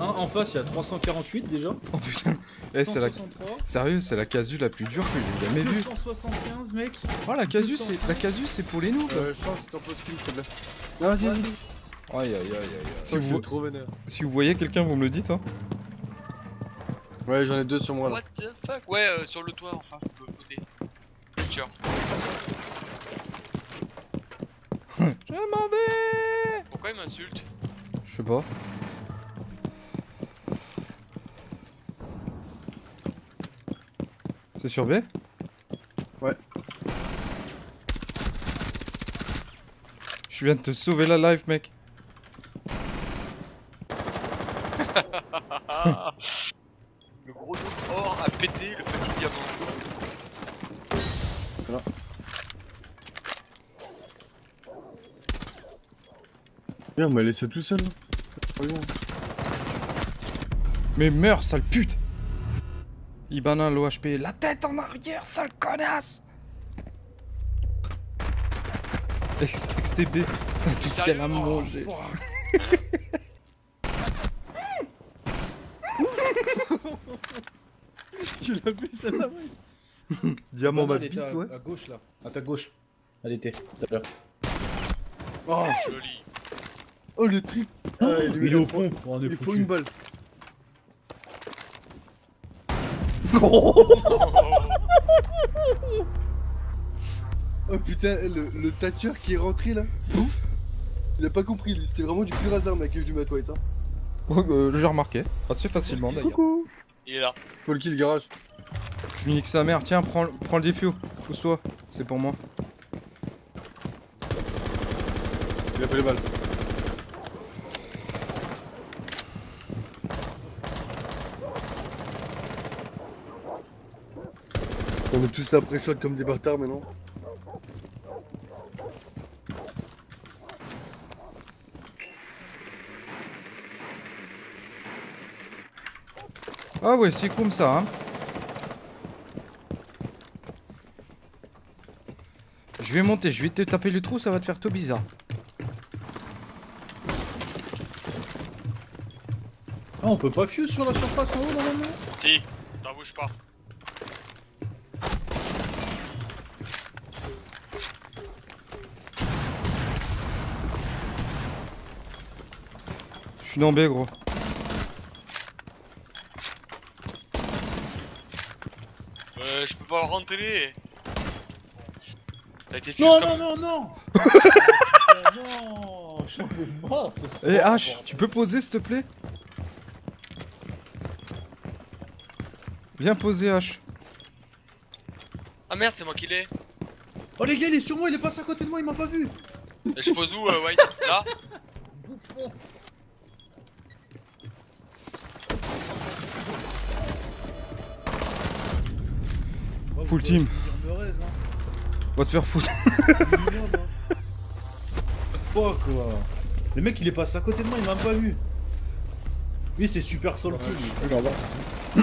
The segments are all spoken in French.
Hein, en face, il y a 348 déjà. Oh putain. Eh, c'est la... 163. Sérieux, c'est la casu la plus dure que j'ai jamais vue. 275 mec. Oh la casu, 200. c'est la casu, c'est pour les noobs. Euh, chance, t'en poses qu'une, s'il te plaît. Non, vas-y, vas-y. Aïe aïe aïe aïe. aïe. Si, vous, trop vénère. si vous voyez quelqu'un, vous me le dites. Hein. Ouais, j'en ai deux sur moi là. What the fuck? Ouais, euh, sur le toit en face, de l'autre côté. Tiens. Je m'en vais. Pourquoi il m'insulte? Je sais pas. C'est sur B Ouais. Je viens de te sauver la life, mec. Le gros dos or a pété le petit diamant. Viens, on m'a laissé tout seul là. Bien. Mais meurs, sale pute Ibana, l'OHP, la tête en arrière, sale connasse Ex- XTP, t'as tout ce qu'elle a mangé. Tu l'as vu celle-là, mec Diamant ma bite, à, ouais. à gauche là. À ta gauche. Elle était tout à l'heure. Oh, Joli. oh le truc Ah, il lui il est au pompe. On est Il faut une balle. Oh putain, le, le tatoueur qui est rentré là, pouf Il a pas compris lui, c'était vraiment du pur hasard mec que je lui mette white hein. Oh, euh, J'ai remarqué, assez facilement d'ailleurs. Coucou Il est là. Faut le kill garage. Je lui nique sa mère, tiens, prends, le- prends le défio. Pousse-toi, c'est pour moi. Il a fait les balles. On est tous là pré-shot comme des bâtards maintenant. Ah ouais, c'est comme ça, hein. Je vais monter, je vais te taper le trou, ça va te faire tout bizarre. Ah, on peut pas fuse sur la surface en haut normalement? Si, t'en bouge pas. Je suis dans B, gros. Euh, je peux pas le rentrer. T'as été fuse Non, comme- non, non, non Non J'en peux pas ce soir, Eh H, tu peux poser s'il te plaît? Viens poser H. Ah merde, c'est moi qui l'ai. Oh les gars, il est sur moi, il est passé à côté de moi, il m'a pas vu Et je pose où, euh, White? Là? Bouffon Full team. Va te faire foutre. Fuck quoi Le mec il est passé à côté de moi, il m'a pas vu Oui c'est super salty lui.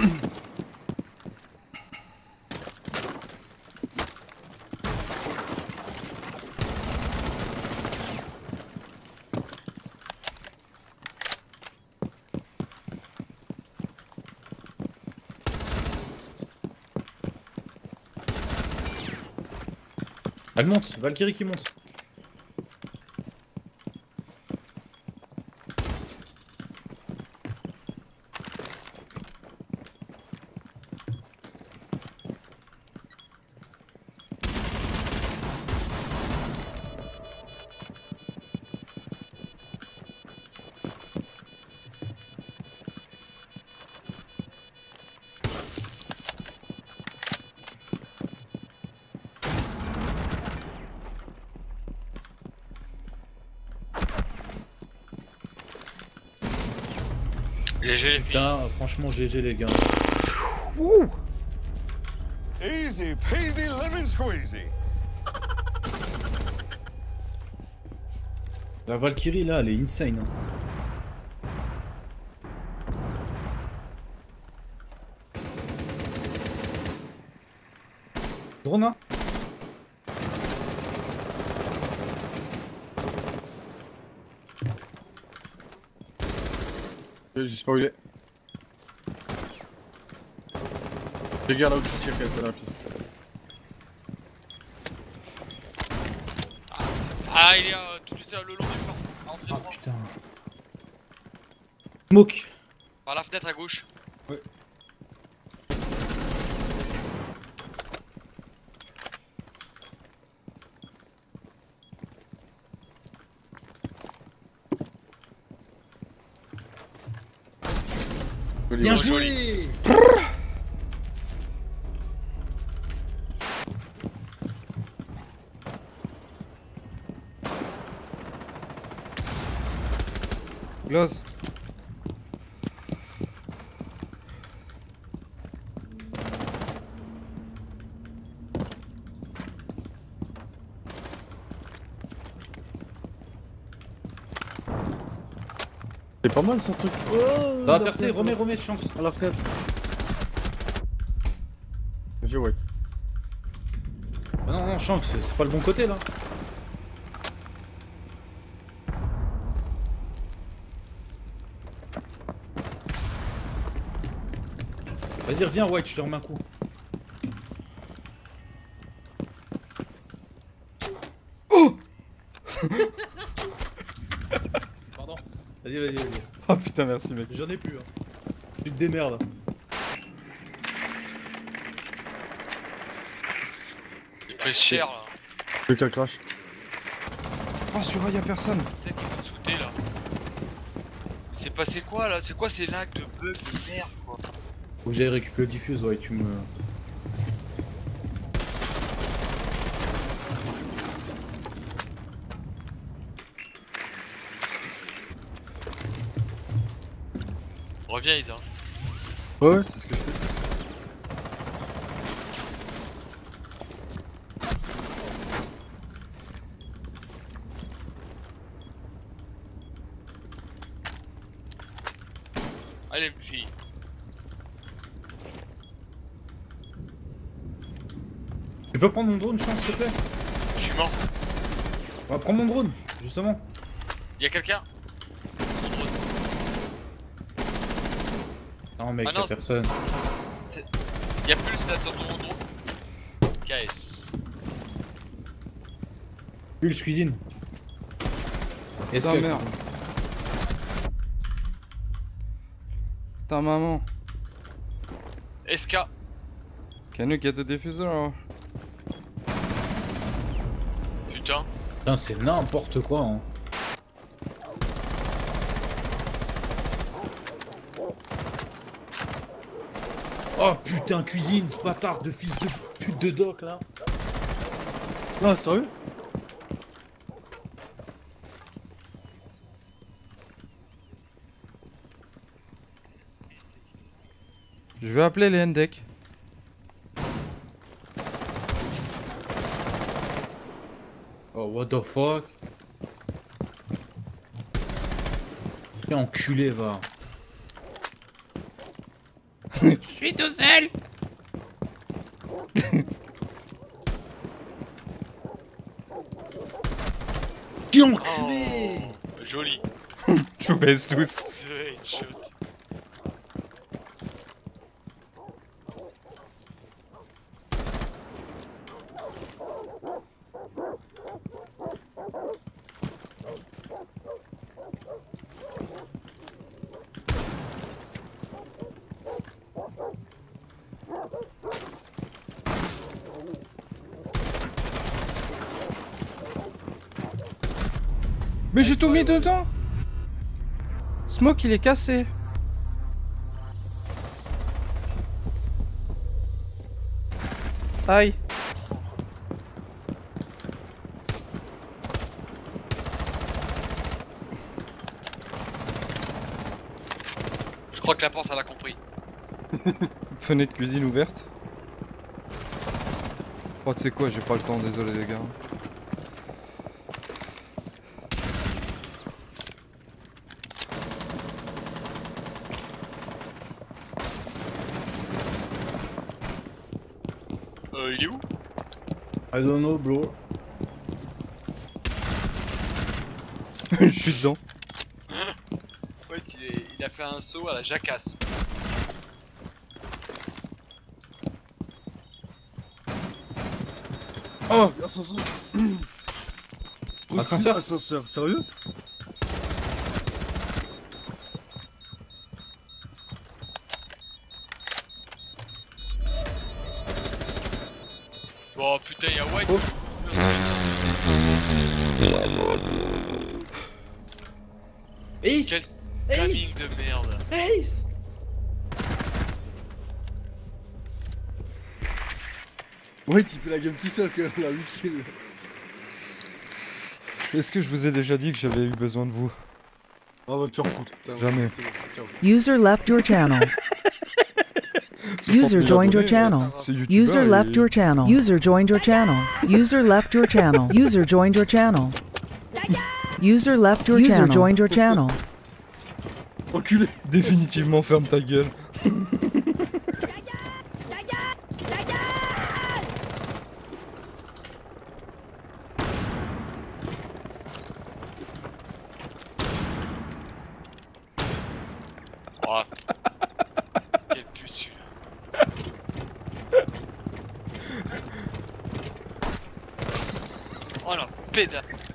Elle monte, Valkyrie qui monte. GG les. Putain, franchement GG les gars. Ouh Easy peasy lemon squeezy. La Valkyrie là, elle est insane. hein. Drone hein Ok, J'ai spoilé. Regarde là où tu tires, quand même, la piste. Ah, il est euh, tout de suite euh, le long du l'entrée Ah droit. putain. Smoke. Par la fenêtre à gauche. Joli, Bien joué Close. Pas mal son truc. Oh, Ça va la percer, fenêtre, remets, remets, chance. À la fenêtre. J'ai ouais. Ah non, non, chance, c'est pas le bon côté là. Vas-y, reviens, White, je te remets un coup. Pardon. Vas-y, vas-y, vas-y. Oh putain, merci mec. J'en ai plus. Hein. Tu te démerdes. Il pèse cher là. Quelqu'un crash. Oh, sur A, y'a personne. C'est qui fait sauter là. C'est passé quoi là? C'est quoi ces lags de bugs de merde quoi? Faut que j'aille récupérer le diffuse, ouais, tu me. Reviens Isa. Ouais, c'est ce que je fais. Allez fille. Tu peux prendre mon drone, chance, s'il te plaît? Je suis mort. On va prendre mon drone, justement. Y'a quelqu'un? Non, mec, Ah y'a non, personne. Y'a plus là sur ton drone. KS. Pulse cuisine. Est-ce Putain, que. merde. Ta maman. SK. Can you get the diffuser or... Putain. Putain, c'est n'importe quoi. Hein. Oh putain, cuisine, ce bâtard de fils de pute de doc là. Ah, sérieux? Je vais appeler les Hendek. Oh, what the fuck? Tiens, enculé, va. Je suis tout seul. Tiens, enculé Oh, joli. Je vous baisse tous. Mais j'ai tout mis dedans. Smoke, il est cassé. Aïe. Je crois que la porte elle a compris. Fenêtre cuisine ouverte. Oh, tu sais quoi, j'ai pas le temps, désolé les gars. Euh, il est où I don't know, bro. Je suis dedans. Ouais, il, est... il a fait un saut à la jacasse. Oh, ascenseur. Ascenseur Ascenseur, sérieux? Ouais, il fait la game tout seul quand même, là, 8 kills. Est-ce que je vous ai déjà dit que j'avais eu besoin de vous? Ah, va te faire foutre. Putain, Jamais. User left your channel. 60 User 000 joined your channel. User left your channel. User joined your channel. User left your channel. User joined your channel. User left your channel. User joined your channel. Enculé Définitivement ferme ta gueule. Oh. Quel pute celui-là. Oh la pédale.